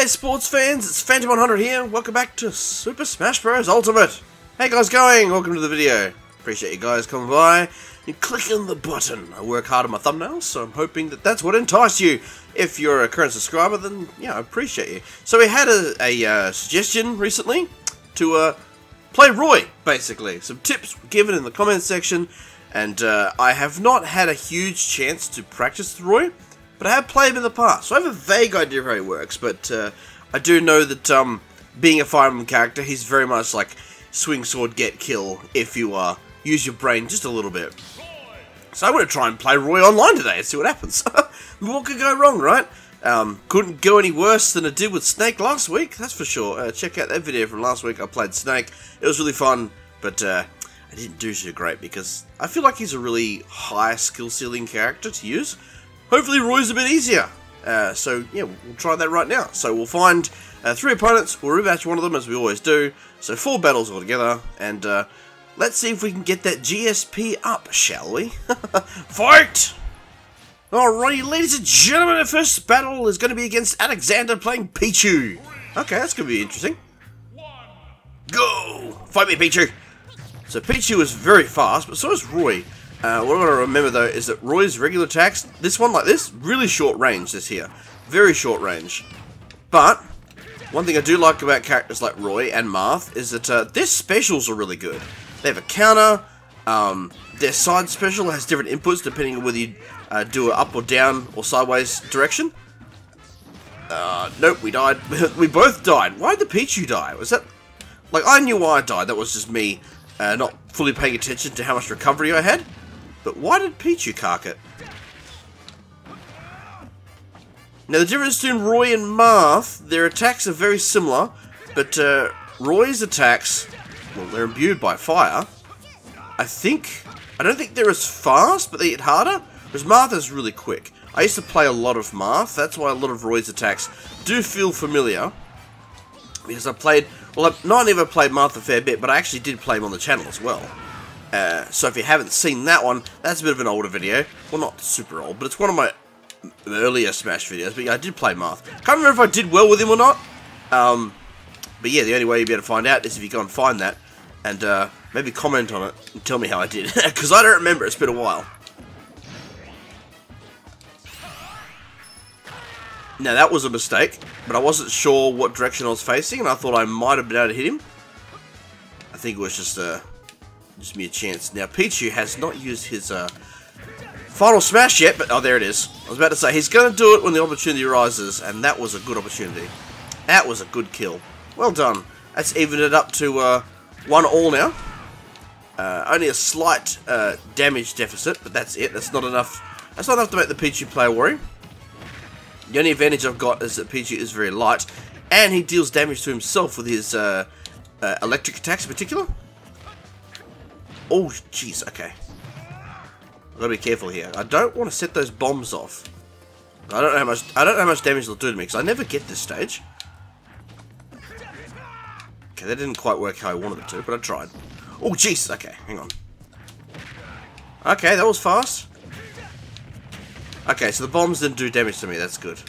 G'day sports fans, it's Phantom100 here, welcome back to Super Smash Bros. Ultimate! Hey guys going, welcome to the video. Appreciate you guys coming by and clicking the button. I work hard on my thumbnails, so I'm hoping that that's what enticed you. If you're a current subscriber, then yeah, I appreciate you. So we had a, a uh, suggestion recently to uh, play Roy, basically. Some tips given in the comments section, and uh, I have not had a huge chance to practice Roy but I have played him in the past, so I have a vague idea of how he works, but uh, I do know that um, being a Fire Emblem character, he's very much like swing sword get kill if you uh, use your brain just a little bit. So I'm going to try and play Roy online today and see what happens. what could go wrong, right? Um, couldn't go any worse than it did with Snake last week, that's for sure. Uh, check out that video from last week. I played Snake. It was really fun, but uh, I didn't do too great because I feel like he's a really high skill ceiling character to use. Hopefully Roy's a bit easier. Uh, so yeah, we'll try that right now. So we'll find uh, three opponents, we'll rematch one of them as we always do. So four battles altogether, and uh, let's see if we can get that GSP up, shall we? Fight! Alrighty, ladies and gentlemen, our first battle is going to be against Alexander playing Pichu. Okay, that's going to be interesting. Go! Fight me, Pichu! So Pichu is very fast, but so is Roy. Uh, what I want to remember though is that Roy's regular attacks, this one like this, really short range this here. Very short range. But, one thing I do like about characters like Roy and Marth is that uh, their specials are really good. They have a counter, um, their side special has different inputs depending on whether you uh, do it up or down or sideways direction. Uh, nope, we died. we both died. Why did the Pichu die? Was that... Like, I knew why I died. That was just me uh, not fully paying attention to how much recovery I had. But why did Pichu cark it? Now the difference between Roy and Marth, their attacks are very similar, but uh, Roy's attacks, well, they're imbued by fire. I think, I don't think they're as fast, but they hit harder, whereas Marth is really quick. I used to play a lot of Marth, that's why a lot of Roy's attacks do feel familiar. Because I played, well, I've not only have I played Marth a fair bit, but I actually did play him on the channel as well. Uh, so if you haven't seen that one, that's a bit of an older video. Well, not super old, but it's one of my earlier Smash videos. But yeah, I did play Marth. Can't remember if I did well with him or not. Um, but yeah, the only way you'll be able to find out is if you go and find that. And uh, maybe comment on it and tell me how I did. Because I don't remember, it's been a while. Now that was a mistake, but I wasn't sure what direction I was facing, and I thought I might have been able to hit him. I think it was just a Gives me a chance. Now, Pichu has not used his uh, final smash yet, but oh, there it is. I was about to say, he's going to do it when the opportunity arises, and that was a good opportunity. That was a good kill. Well done. That's evened it up to uh, one all now. Uh, only a slight uh, damage deficit, but that's it. That's not enough. That's not enough to make the Pichu player worry. The only advantage I've got is that Pichu is very light, and he deals damage to himself with his uh, uh, electric attacks in particular. Oh, jeez, okay. I've got to be careful here. I don't want to set those bombs off. I don't know how much I don't know how much damage they'll do to me, because I never get this stage. Okay, that didn't quite work how I wanted it to, but I tried. Oh, jeez, okay, hang on. Okay, that was fast. Okay, so the bombs didn't do damage to me, that's good.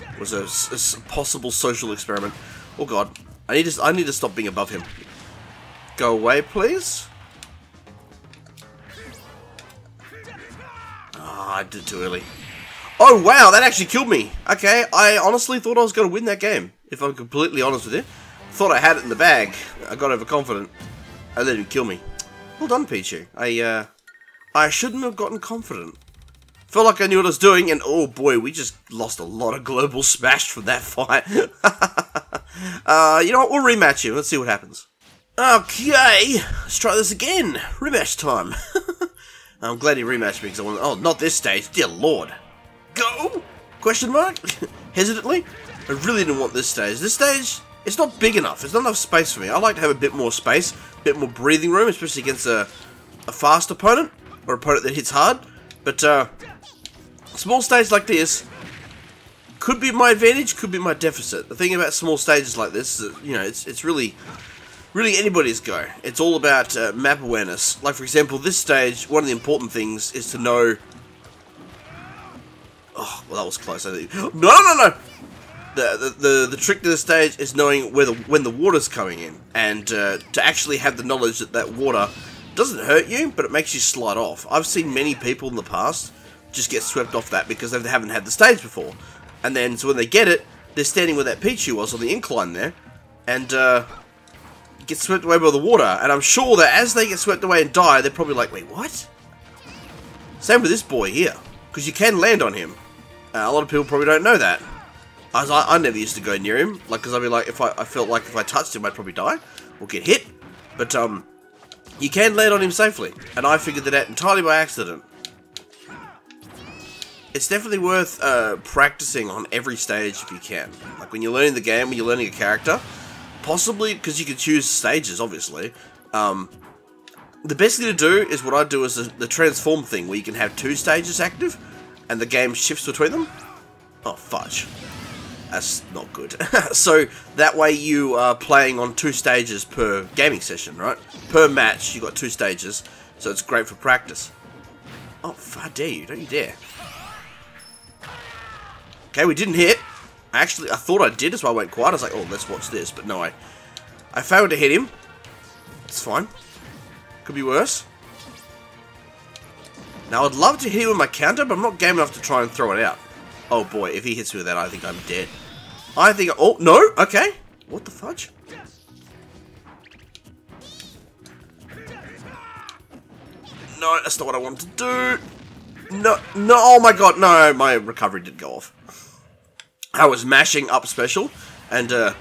It was a, a possible social experiment. Oh god, I need to I need to stop being above him. Go away, please. I did too early. Oh, wow, that actually killed me. Okay, I honestly thought I was going to win that game, if I'm completely honest with you. Thought I had it in the bag. I got overconfident. I let him kill me. Well done, Pichu. I, uh, I shouldn't have gotten confident. Felt like I knew what I was doing, and oh boy, we just lost a lot of global smash from that fight. uh, you know what, we'll rematch him. Let's see what happens. Okay, let's try this again. Rematch time. I'm glad he rematched me because I want. Oh, not this stage, dear lord. Go? Question mark? Hesitantly. I really didn't want this stage. This stage, it's not big enough. There's not enough space for me. I like to have a bit more space, a bit more breathing room, especially against a, a fast opponent or opponent that hits hard. But uh, small stage like this could be my advantage, could be my deficit. The thing about small stages like this is, that, you know, it's it's really really anybody's go. It's all about uh, map awareness. Like, for example, this stage, one of the important things is to know... Oh, well, that was close. No, no, no, no! the, the, the, the trick to the stage is knowing where the, when the water's coming in, and uh, to actually have the knowledge that that water doesn't hurt you, but it makes you slide off. I've seen many people in the past just get swept off that because they haven't had the stage before, and then so when they get it, they're standing where that Pichu was on the incline there, and uh, get swept away by the water. And I'm sure that as they get swept away and die, they're probably like, wait, what? Same with this boy here, because you can land on him. Uh, a lot of people probably don't know that. I, I, I never used to go near him, like, because I'd be like, if I, I felt like if I touched him, I'd probably die or get hit. But um, you can land on him safely, and I figured that out entirely by accident. It's definitely worth uh, practicing on every stage if you can. Like when you're learning the game, when you're learning a character, possibly because you can choose stages, obviously. Um, the best thing to do is what I do is the, the transform thing, where you can have two stages active, and the game shifts between them. Oh, fudge. That's not good. so that way you are playing on two stages per gaming session, right? Per match, you got two stages, so it's great for practice. Oh, how dare you? Don't you dare. Okay, we didn't hit. Actually, I thought I did, that's why I went quiet. I was like, oh, let's watch this. But no, I, I failed to hit him. It's fine. Could be worse. Now, I'd love to hit him with my counter, but I'm not game enough to try and throw it out. Oh boy, if he hits me with that, I think I'm dead. I think... Oh, no? Okay. What the fudge? No, that's not what I wanted to do. No, no, oh my god, no, my recovery did go off. I was mashing up special, and uh,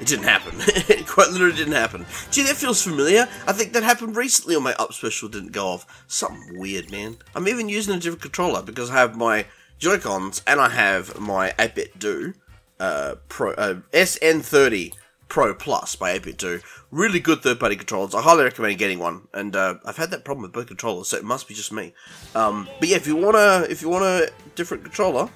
it didn't happen. it quite literally didn't happen. Gee, that feels familiar. I think that happened recently on my up special didn't go off. Something weird, man. I'm even using a different controller because I have my Joy-Cons and I have my 8BitDo uh, Pro uh, SN30 Pro Plus by 8BitDo. Really good third-party controllers. I highly recommend getting one. And uh, I've had that problem with both controllers, so it must be just me. Um, but yeah, if you want a if you want a different controller,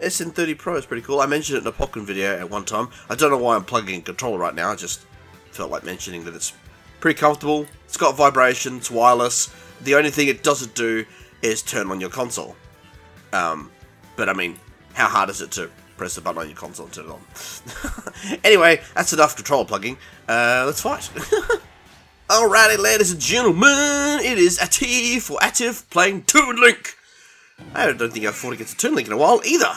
SN30 Pro is pretty cool. I mentioned it in a Pokken video at one time. I don't know why I'm plugging in controller right now. I just felt like mentioning that it's pretty comfortable. It's got vibration. It's wireless. The only thing it doesn't do is turn on your console. Um, but I mean, how hard is it to press the button on your console and turn it on? anyway, that's enough controller plugging. Uh, let's fight. Alrighty, ladies and gentlemen, it is a T for Active playing Toon Link. I don't think I've fought against a Toon Link in a while either.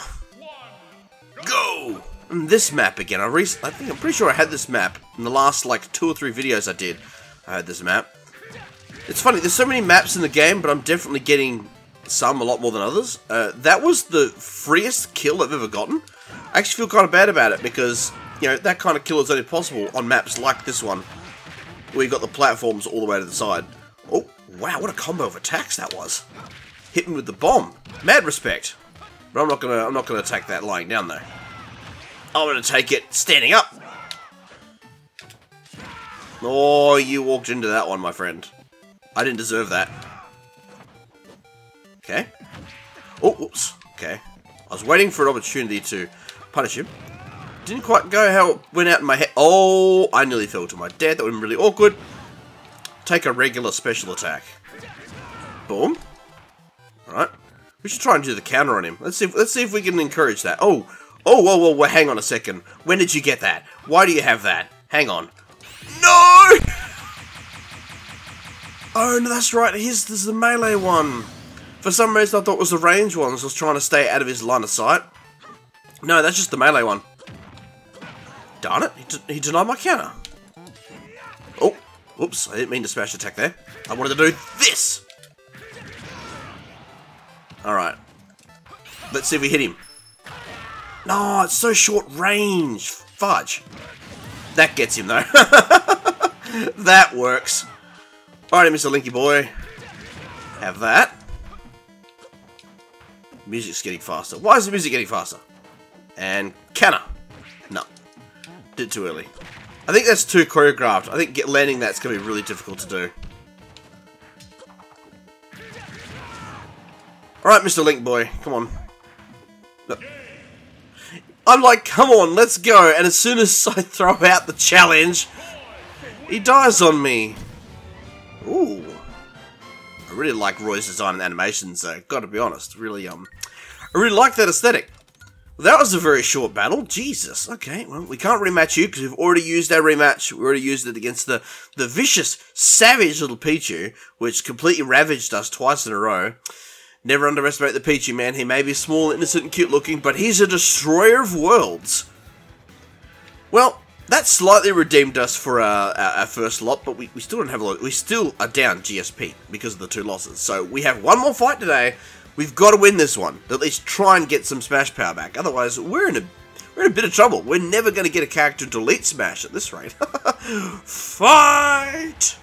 Go! And this map again. I, I think I'm pretty sure I had this map in the last like two or three videos I did. I had this map. It's funny, there's so many maps in the game, but I'm definitely getting some a lot more than others. Uh, that was the freest kill I've ever gotten. I actually feel kind of bad about it because, you know, that kind of kill is only possible on maps like this one, where you've got the platforms all the way to the side. Oh, wow, what a combo of attacks that was. Hit me with the bomb. Mad respect. But I'm not gonna I'm not gonna attack that lying down though. I'm gonna take it standing up. Oh, you walked into that one, my friend. I didn't deserve that. Okay. Oh, whoops. Okay. I was waiting for an opportunity to punish him. Didn't quite go how it went out in my head. Oh, I nearly fell to my death. That would have been really awkward. Take a regular special attack. Boom. We should try and do the counter on him. Let's see if, let's see if we can encourage that. Oh, oh, whoa, whoa, whoa, hang on a second. When did you get that? Why do you have that? Hang on. No! Oh, no, that's right. Here's this is the melee one. For some reason, I thought it was the range one, so I was trying to stay out of his line of sight. No, that's just the melee one. Darn it, he, he denied my counter. Oh, whoops, I didn't mean to smash attack there. I wanted to do this! Alright. Let's see if we hit him. No, it's so short range. Fudge. That gets him, though. that works. Alright, Mr. Linky Boy. Have that. Music's getting faster. Why is the music getting faster? And Canna. No. Did too early. I think that's too choreographed. I think landing that's going to be really difficult to do. Alright, Mr. Link Boy. Come on. Look. I'm like, come on, let's go. And as soon as I throw out the challenge, he dies on me. Ooh I really like Roy's design and animations, though. Gotta be honest, really, um, I really like that aesthetic. That was a very short battle. Jesus. Okay, well, we can't rematch you because we've already used our rematch. We already used it against the, the vicious, savage little Pichu, which completely ravaged us twice in a row. Never underestimate the Peachy man. He may be small, innocent, and cute looking, but he's a destroyer of worlds. Well, that slightly redeemed us for our, our, our, first lot, but we, we still don't have a lot. We still are down GSP because of the two losses. So we have one more fight today. We've got to win this one. At least try and get some Smash power back. Otherwise, we're in a we're in a bit of trouble. We're never going to get a character delete Smash at this rate. Fight!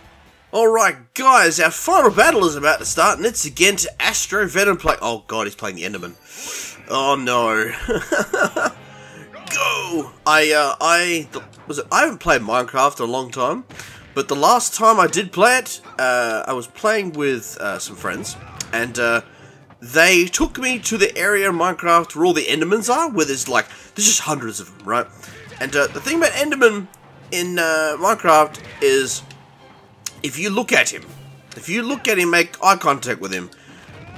Alright, guys, our final battle is about to start, and it's against Astro Venom play. Oh god, he's playing the Enderman. Oh no. Go! I, uh, I, was it, I haven't played Minecraft in a long time, but the last time I did play it, uh, I was playing with, uh, some friends, and, uh, they took me to the area in Minecraft where all the Endermans are, where there's like, there's just hundreds of them, right? And uh, the thing about Enderman in uh, Minecraft is, if you look at him, if you look at him, make eye contact with him,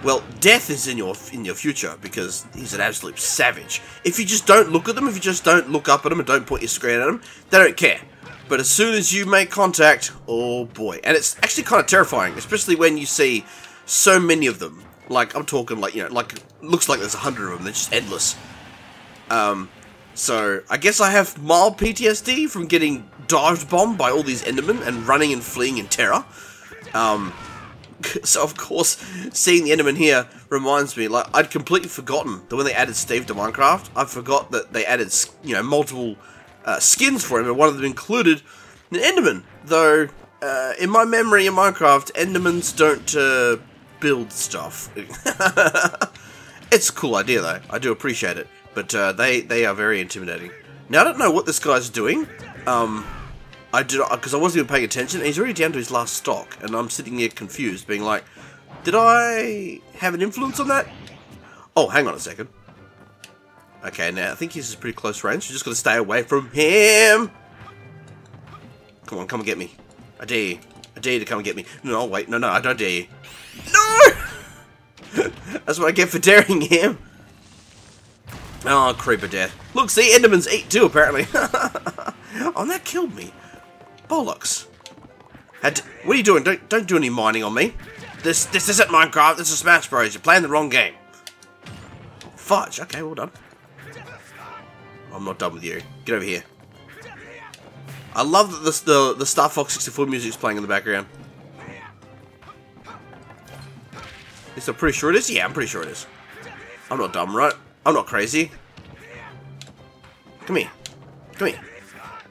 well, death is in your in your future because he's an absolute savage. If you just don't look at them, if you just don't look up at them and don't point your screen at them, they don't care. But as soon as you make contact, oh boy. And it's actually kind of terrifying, especially when you see so many of them. Like, I'm talking like, you know, like, looks like there's a hundred of them. They're just endless. Um, so, I guess I have mild PTSD from getting dive bombed by all these Endermen and running and fleeing in terror. Um, so of course, seeing the Enderman here reminds me, like, I'd completely forgotten that when they added Steve to Minecraft, I forgot that they added, you know, multiple uh, skins for him, and one of them included an Enderman. Though, uh, in my memory in Minecraft, Endermans don't uh, build stuff. it's a cool idea though. I do appreciate it. But uh, they, they are very intimidating. Now I don't know what this guy's doing. Um, I did because I wasn't even paying attention. he's already down to his last stock, and I'm sitting here confused, being like, "Did I have an influence on that?" Oh, hang on a second. Okay, now I think he's pretty close range. You just got to stay away from him. Come on, come and get me. I dare you. I dare you to come and get me. No, wait, no, no, I don't dare you. No! That's what I get for daring him. Oh, creeper death. Look, see, Endermans eat too, apparently. oh, that killed me. Bollocks. Had what are you doing? Don't don't do any mining on me. This this isn't Minecraft. This is Smash Bros. You're playing the wrong game. Fudge. Okay, well done. I'm not done with you. Get over here. I love that the the, the Star Fox 64 music is playing in the background. Is I'm pretty sure it is? Yeah, I'm pretty sure it is. I'm not dumb, right? I'm not crazy. Come here. Come here.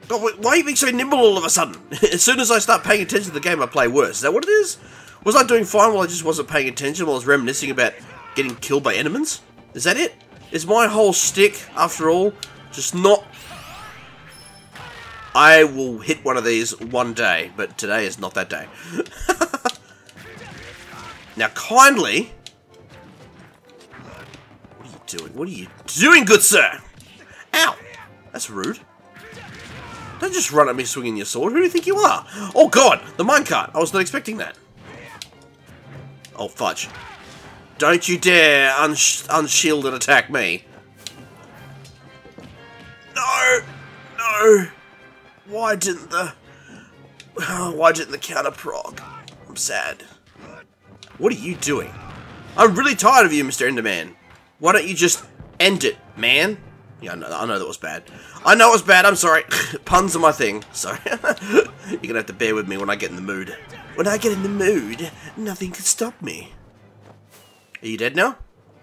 God, why are you being so nimble all of a sudden? as soon as I start paying attention to the game, I play worse. Is that what it is? Was I doing fine while I just wasn't paying attention while I was reminiscing about getting killed by enemies? Is that it? Is my whole stick, after all, just not... I will hit one of these one day, but today is not that day. now, kindly... Doing? What are you doing, good sir? Ow! That's rude. Don't just run at me swinging your sword. Who do you think you are? Oh god, the minecart. I was not expecting that. Oh fudge. Don't you dare unsh unshield and attack me. No! No! Why didn't the... Why didn't the counter prog? I'm sad. What are you doing? I'm really tired of you, Mr. Enderman. Why don't you just end it, man? Yeah, I know, I know that was bad. I know it was bad, I'm sorry. Puns are my thing, sorry. you're gonna have to bear with me when I get in the mood. When I get in the mood, nothing can stop me. Are you dead now?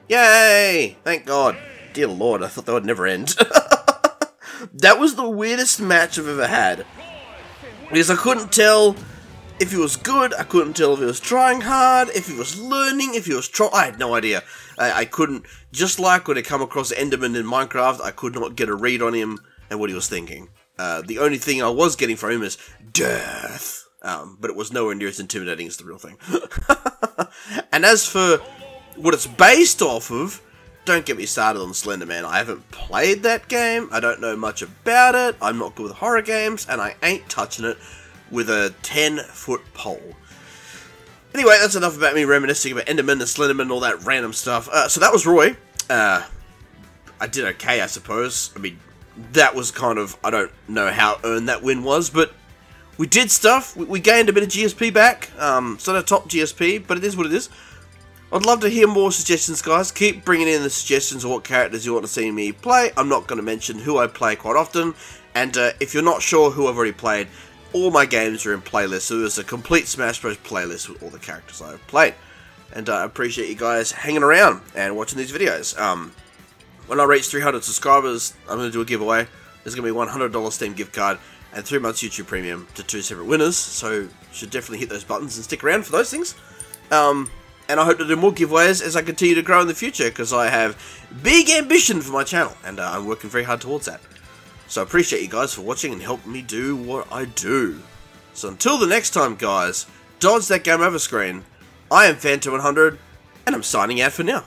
Yay! Thank God. Dear Lord, I thought that would never end. that was the weirdest match I've ever had. Because I couldn't tell if he was good, I couldn't tell if he was trying hard, if he was learning, if he was trying. I had no idea. I, I couldn't, just like when I come across Enderman in Minecraft, I could not get a read on him and what he was thinking. Uh, the only thing I was getting from him is death. Um, but it was nowhere near as intimidating as the real thing. and as for what it's based off of, don't get me started on Slenderman. I haven't played that game, I don't know much about it, I'm not good with horror games, and I ain't touching it with a 10 foot pole. Anyway, that's enough about me reminiscing about Enderman and Slenderman and all that random stuff. Uh, so that was Roy. Uh, I did okay, I suppose. I mean, that was kind of, I don't know how earned that win was, but we did stuff. We, we gained a bit of GSP back. Um, it's not a top GSP, but it is what it is. I'd love to hear more suggestions, guys. Keep bringing in the suggestions of what characters you want to see me play. I'm not going to mention who I play quite often. And uh, if you're not sure who I've already played, all my games are in playlists. So there's a complete Smash Bros. playlist with all the characters I've played. And uh, I appreciate you guys hanging around and watching these videos. Um, when I reach 300 subscribers, I'm going to do a giveaway. There's going to be a $100 Steam gift card and 3 months YouTube Premium to two separate winners. So you should definitely hit those buttons and stick around for those things. Um, and I hope to do more giveaways as I continue to grow in the future because I have big ambition for my channel and uh, I'm working very hard towards that. So I appreciate you guys for watching and helping me do what I do. So until the next time guys, dodge that game over screen. I am Phantom100 and I'm signing out for now.